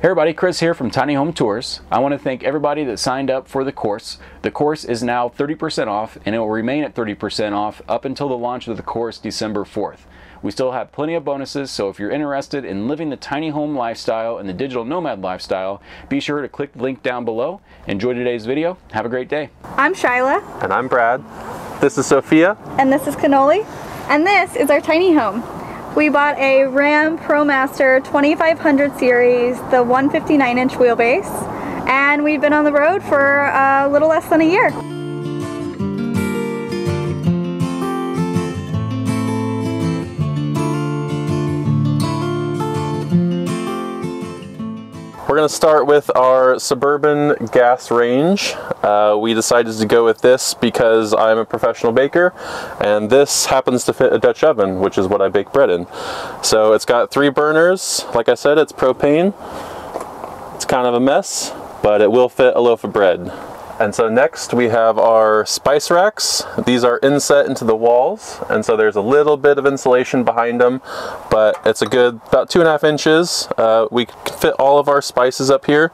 Hey everybody, Chris here from Tiny Home Tours. I want to thank everybody that signed up for the course. The course is now 30% off and it will remain at 30% off up until the launch of the course December 4th. We still have plenty of bonuses, so if you're interested in living the tiny home lifestyle and the digital nomad lifestyle, be sure to click the link down below. Enjoy today's video. Have a great day. I'm Shyla. And I'm Brad. This is Sophia. And this is Cannoli. And this is our tiny home. We bought a Ram ProMaster 2500 series, the 159 inch wheelbase, and we've been on the road for uh, a little less than a year. We're going to start with our Suburban gas range. Uh, we decided to go with this because I'm a professional baker and this happens to fit a Dutch oven, which is what I bake bread in. So it's got three burners. Like I said, it's propane. It's kind of a mess, but it will fit a loaf of bread. And so next we have our spice racks. These are inset into the walls, and so there's a little bit of insulation behind them, but it's a good about two and a half inches. Uh, we fit all of our spices up here,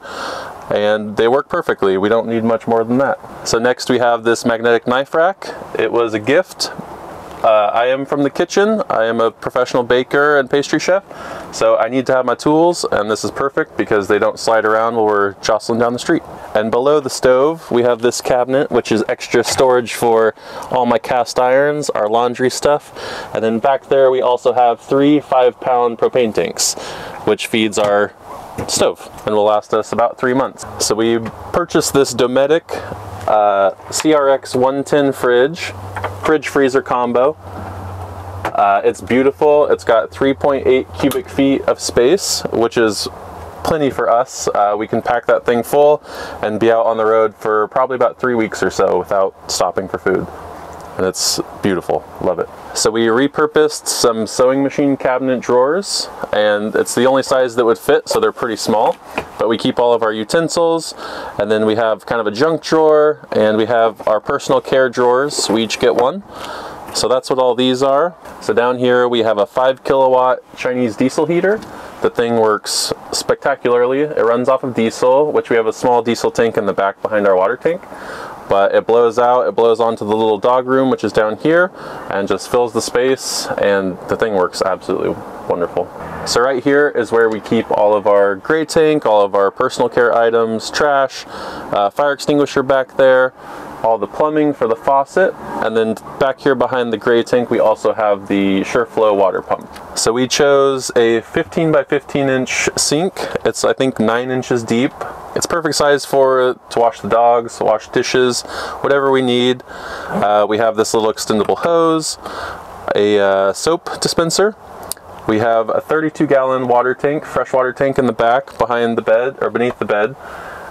and they work perfectly. We don't need much more than that. So next we have this magnetic knife rack. It was a gift uh, I am from the kitchen. I am a professional baker and pastry chef, so I need to have my tools, and this is perfect because they don't slide around while we're jostling down the street. And below the stove, we have this cabinet, which is extra storage for all my cast irons, our laundry stuff, and then back there we also have three five-pound propane tanks, which feeds our stove and will last us about three months. So we purchased this Dometic uh, CRX 110 fridge, fridge freezer combo. Uh, it's beautiful. It's got 3.8 cubic feet of space, which is plenty for us. Uh, we can pack that thing full and be out on the road for probably about three weeks or so without stopping for food and it's beautiful. Love it. So we repurposed some sewing machine cabinet drawers and it's the only size that would fit so they're pretty small but we keep all of our utensils and then we have kind of a junk drawer and we have our personal care drawers. We each get one. So that's what all these are. So down here we have a 5 kilowatt Chinese diesel heater. The thing works spectacularly. It runs off of diesel, which we have a small diesel tank in the back behind our water tank but it blows out, it blows onto the little dog room, which is down here, and just fills the space, and the thing works absolutely wonderful. So right here is where we keep all of our gray tank, all of our personal care items, trash, uh, fire extinguisher back there, all the plumbing for the faucet, and then back here behind the gray tank we also have the Shurflo water pump. So we chose a 15 by 15 inch sink. It's I think 9 inches deep. It's perfect size for to wash the dogs, wash dishes, whatever we need. Uh, we have this little extendable hose, a uh, soap dispenser, we have a 32 gallon water tank, freshwater tank in the back behind the bed or beneath the bed.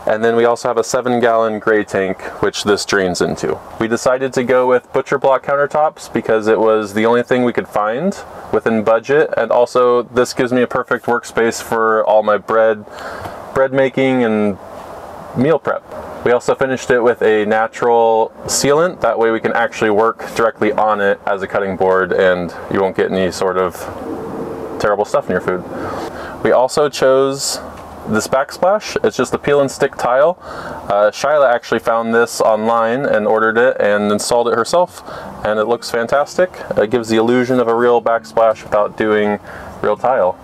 And then we also have a seven gallon gray tank, which this drains into. We decided to go with butcher block countertops because it was the only thing we could find within budget. And also this gives me a perfect workspace for all my bread, bread making and meal prep. We also finished it with a natural sealant. That way we can actually work directly on it as a cutting board and you won't get any sort of terrible stuff in your food. We also chose this backsplash. It's just a peel and stick tile. Uh, Shyla actually found this online and ordered it and installed it herself and it looks fantastic. It gives the illusion of a real backsplash without doing real tile.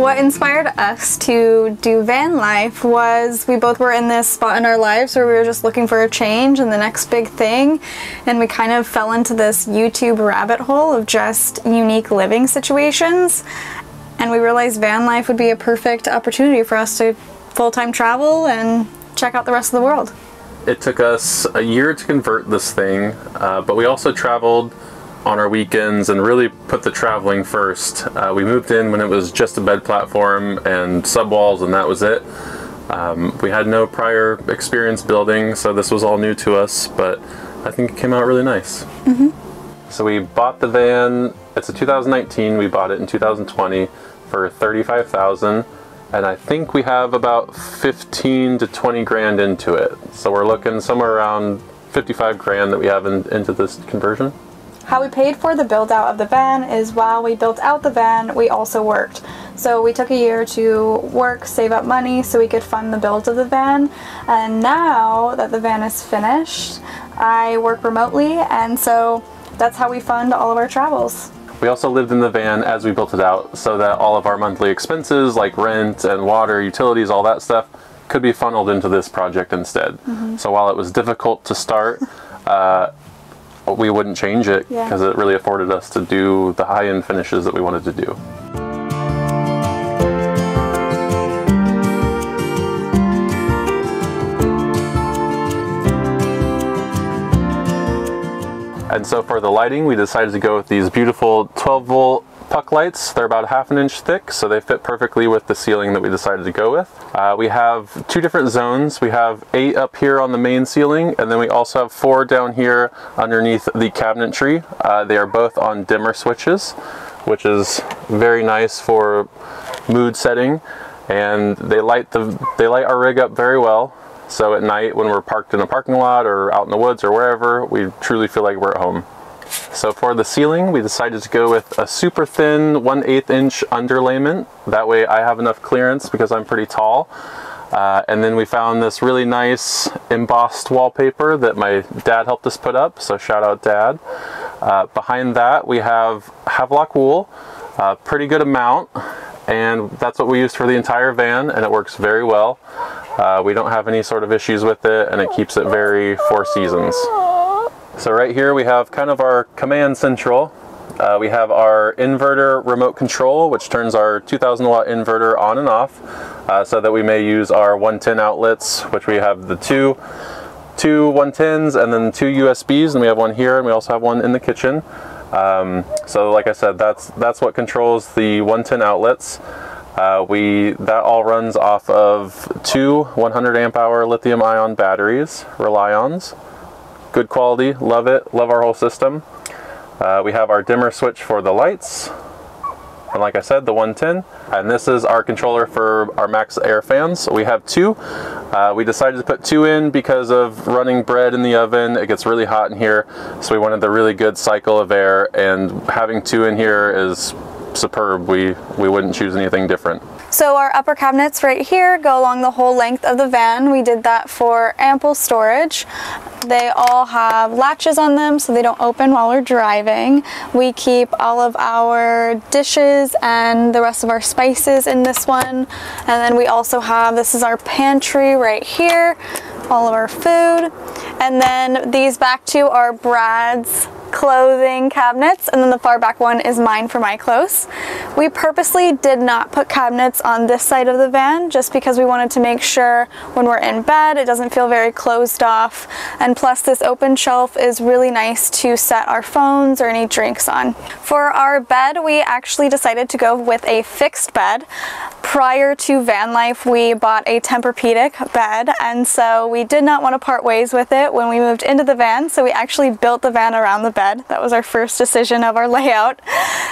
What inspired us to do van life was we both were in this spot in our lives where we were just looking for a change and the next big thing and we kind of fell into this YouTube rabbit hole of just unique living situations and we realized van life would be a perfect opportunity for us to full-time travel and check out the rest of the world. It took us a year to convert this thing, uh, but we also traveled on our weekends and really put the traveling first. Uh, we moved in when it was just a bed platform and subwalls and that was it. Um, we had no prior experience building, so this was all new to us, but I think it came out really nice. Mm -hmm. So we bought the van, it's a 2019, we bought it in 2020 for 35000 and I think we have about 15 to 20 grand into it. So we're looking somewhere around 55 grand that we have in, into this conversion. How we paid for the build out of the van is while we built out the van, we also worked. So we took a year to work, save up money so we could fund the build of the van. And now that the van is finished, I work remotely and so that's how we fund all of our travels. We also lived in the van as we built it out so that all of our monthly expenses like rent and water, utilities, all that stuff could be funneled into this project instead. Mm-hmm. So while it was difficult to start, uh, we wouldn't change it because yeah. it really afforded us to do the high end finishes that we wanted to do. And so for the lighting, we decided to go with these beautiful 12 volt puck lights. They're about half an inch thick, so they fit perfectly with the ceiling that we decided to go with. Uh, we have two different zones. We have eight up here on the main ceiling, and then we also have four down here underneath the cabinetry. Uh, they are both on dimmer switches, which is very nice for mood setting. And they light the they light our rig up very well. So at night when we're parked in a parking lot or out in the woods or wherever, we truly feel like we're at home. So for the ceiling, we decided to go with a super thin 1 8 inch underlayment. That way I have enough clearance because I'm pretty tall. Uh, and then we found this really nice embossed wallpaper that my dad helped us put up, so shout out dad. Uh, behind that we have Havelock wool, uh, pretty good amount, and that's what we used for the entire van and it works very well. Uh, we don't have any sort of issues with it and it keeps it very four seasons. So right here we have kind of our command central. Uh, we have our inverter remote control, which turns our 2000 watt inverter on and off uh, so that we may use our 110 outlets, which we have the two, two 110s and then two USBs, and we have one here and we also have one in the kitchen. Um, so like I said, that's, that's what controls the 110 outlets. Uh, we that all runs off of two 100 amp hour lithium ion batteries, Relions. Good quality, love it, love our whole system. Uh, we have our dimmer switch for the lights, and like I said, the 110. And this is our controller for our MaxxAir fans. So we have two. Uh, we decided to put two in because of running bread in the oven. It gets really hot in here. So we wanted the really good cycle of air and having two in here is superb. We, we wouldn't choose anything different. So our upper cabinets right here go along the whole length of the van. We did that for ample storage. They all have latches on them so they don't open while we're driving. We keep all of our dishes and the rest of our spices in this one. And then we also have, this is our pantry right here, all of our food. And then these back two are Brad's clothing cabinets and then the far back one is mine for my clothes. We purposely did not put cabinets on this side of the van just because we wanted to make sure when we're in bed it doesn't feel very closed off and plus this open shelf is really nice to set our phones or any drinks on. For our bed we actually decided to go with a fixed bed. Prior to van life we bought a Tempur-Pedic bed and so we did not want to part ways with it when we moved into the van so we actually built the van around the bed bed. That was our first decision of our layout.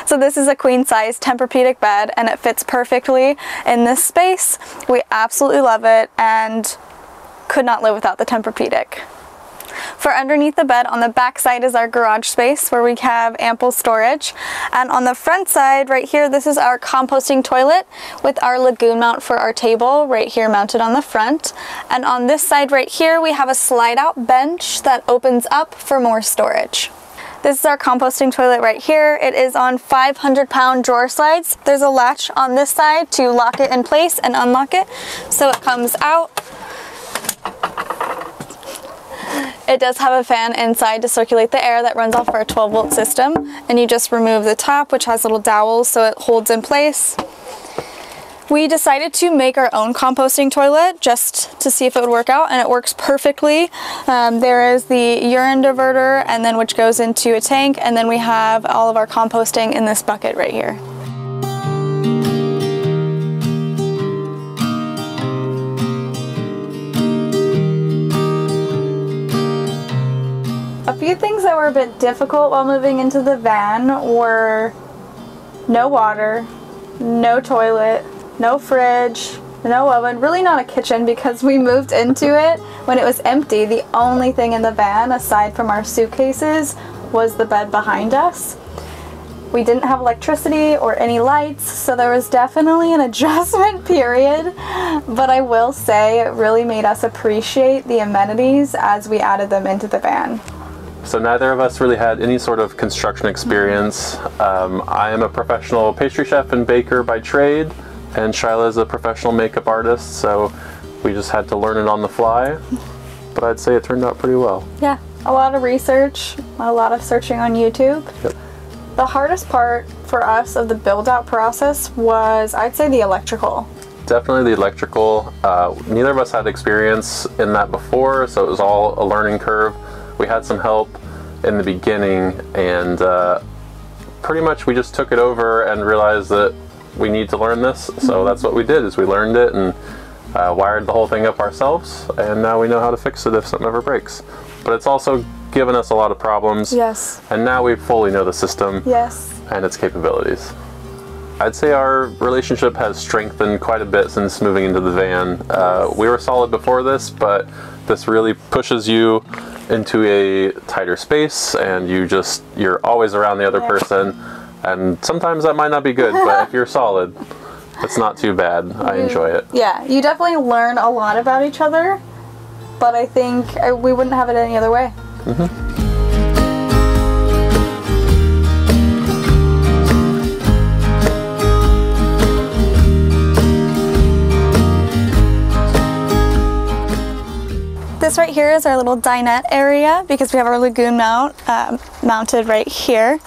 So this is a queen size Tempur-Pedic bed and it fits perfectly in this space. We absolutely love it and could not live without the Tempur-Pedic. For underneath the bed on the back side is our garage space where we have ample storage. And on the front side right here, this is our composting toilet with our Lagun mount for our table right here mounted on the front. And on this side right here, we have a slide out bench that opens up for more storage. This is our composting toilet right here. It is on 500 pound drawer slides. There's a latch on this side to lock it in place and unlock it. So it comes out. It does have a fan inside to circulate the air that runs off our 12 volt system. And you just remove the top, which has little dowels so it holds in place. We decided to make our own composting toilet just to see if it would work out and it works perfectly. Um, there is the urine diverter and then which goes into a tank and then we have all of our composting in this bucket right here. A few things that were a bit difficult while moving into the van were no water, no toilet, no fridge, no oven, really not a kitchen because we moved into it when it was empty. The only thing in the van, aside from our suitcases, was the bed behind us. We didn't have electricity or any lights, so there was definitely an adjustment period. But I will say it really made us appreciate the amenities as we added them into the van. So neither of us really had any sort of construction experience. Um, I am a professional pastry chef and baker by trade, and Shyla is a professional makeup artist, so we just had to learn it on the fly. But I'd say it turned out pretty well. Yeah, a lot of research, a lot of searching on YouTube. Yep. The hardest part for us of the build out process was, I'd say, the electrical. Definitely the electrical. Uh, neither of us had experience in that before, so it was all a learning curve. We had some help in the beginning, and uh, pretty much we just took it over and realized that we need to learn this. So that's what we did: is we learned it and uh, wired the whole thing up ourselves, and now we know how to fix it if something ever breaks. But it's also given us a lot of problems. Yes. And now we fully know the system Yes. and its capabilities. I'd say our relationship has strengthened quite a bit since moving into the van. Uh, we were solid before this, but this really pushes you into a tighter space and you just, you're always around the other person. And sometimes that might not be good, but if you're solid, it's not too bad. I enjoy it. Yeah, you definitely learn a lot about each other, but I think uh, we wouldn't have it any other way. This right here is our little dinette area because we have our Lagun mount um, mounted right here.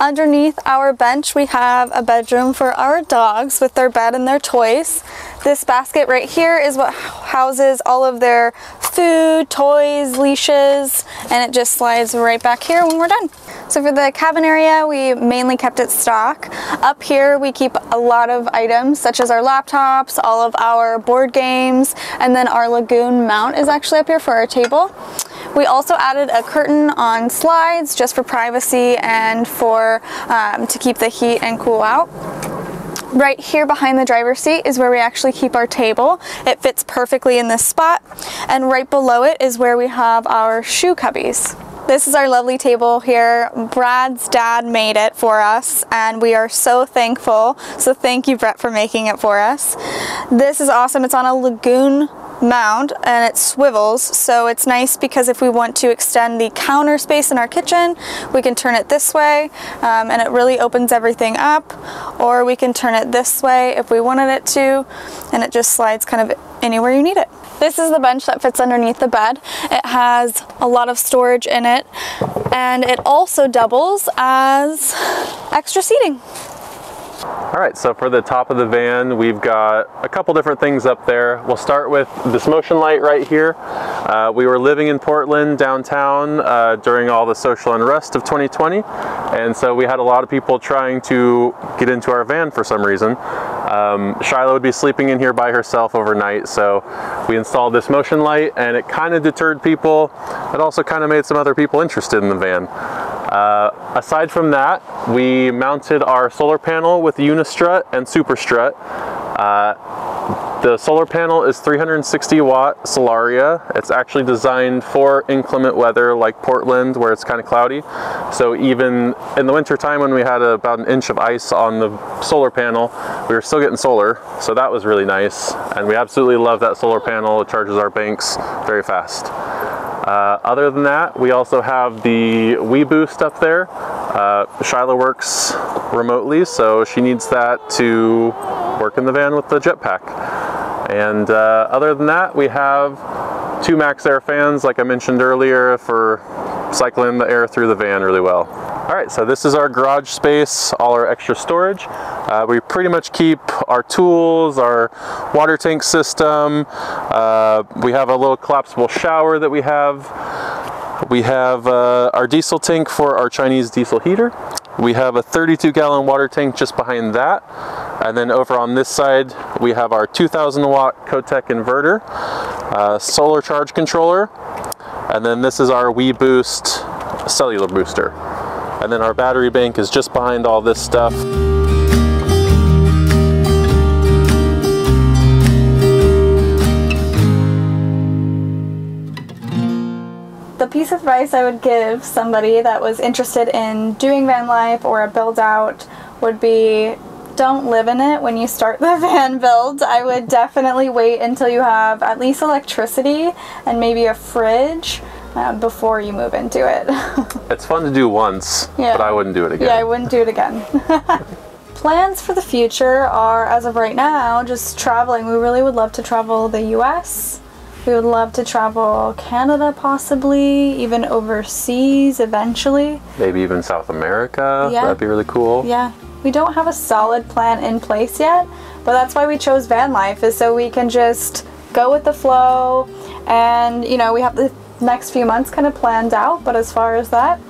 Underneath our bench we have a bedroom for our dogs with their bed and their toys. This basket right here is what houses all of their food, toys, leashes, and it just slides right back here when we're done. So for the cabin area, we mainly kept it stock. Up here, we keep a lot of items such as our laptops, all of our board games, and then our Lagun mount is actually up here for our table. We also added a curtain on slides just for privacy and for um, to keep the heat and cool out. Right here behind the driver's seat is where we actually keep our table. It fits perfectly in this spot. And right below it is where we have our shoe cubbies. This is our lovely table here. Brad's dad made it for us and we are so thankful. So thank you Brett for making it for us. This is awesome. It's on a Lagun mount and it swivels so it's nice because if we want to extend the counter space in our kitchen we can turn it this way um, and it really opens everything up or we can turn it this way if we wanted it to and it just slides kind of anywhere you need it. This is the bench that fits underneath the bed. It has a lot of storage in it and it also doubles as extra seating. All right, so for the top of the van, we've got a couple different things up there. We'll start with this motion light right here. Uh, we were living in Portland downtown uh, during all the social unrest of 2020, and so we had a lot of people trying to get into our van for some reason. Um, Shyla would be sleeping in here by herself overnight, so we installed this motion light, and it kind of deterred people. It also kind of made some other people interested in the van. Uh, aside from that, we mounted our solar panel with Unistrut and Superstrut. Uh, the solar panel is 360 watt Solaria. It's actually designed for inclement weather like Portland where it's kind of cloudy. So even in the winter time when we had about an inch of ice on the solar panel, we were still getting solar. So that was really nice. And we absolutely love that solar panel. It charges our banks very fast. Uh, other than that, we also have the weBoost up there. Uh, Shyla works remotely, so she needs that to work in the van with the jetpack. And uh, other than that, we have two MaxxAir fans, like I mentioned earlier, for cycling the air through the van really well. All right, so this is our garage space, all our extra storage. Uh, we pretty much keep our tools, our water tank system. Uh, we have a little collapsible shower that we have. We have uh, our diesel tank for our Chinese diesel heater. We have a 32 gallon water tank just behind that. And then over on this side, we have our 2000 watt Cotek inverter, uh, solar charge controller, and then this is our weBoost cellular booster. And then our battery bank is just behind all this stuff. the piece of advice I would give somebody that was interested in doing van life or a build out would be don't live in it when you start the van build. I would definitely wait until you have at least electricity and maybe a fridge uh, before you move into it. It's fun to do once, Yeah. but I wouldn't do it again. yeah, I wouldn't do it again. Plans for the future are, as of right now, just traveling. We really would love to travel the US. We would love to travel Canada, possibly, even overseas eventually. Maybe even South America. Yeah. That'd be really cool. Yeah, we don't have a solid plan in place yet, but that's why we chose van life is so we can just go with the flow and you know, we have the next few months kind of planned out, but as far as that,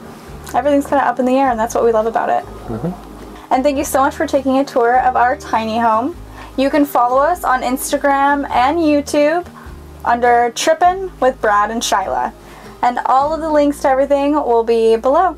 everything's kind of up in the air and that's what we love about it. Mm-hmm. And thank you so much for taking a tour of our tiny home. You can follow us on Instagram and YouTube under Trippin' with Brad and Shyla. And all of the links to everything will be below.